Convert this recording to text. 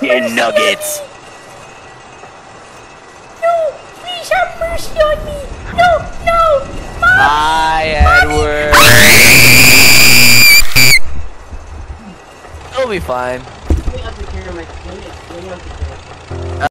chicken nuggets. No, please have mercy on me. No, no, Mom. Hi, Edward. It'll be fine.